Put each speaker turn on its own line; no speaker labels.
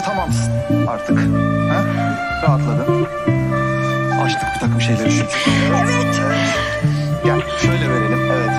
Bence tamamsın artık. Ha? Rahatladın. Açtık bir takım şeyleri çünkü. Evet. Gel şöyle verelim. Evet.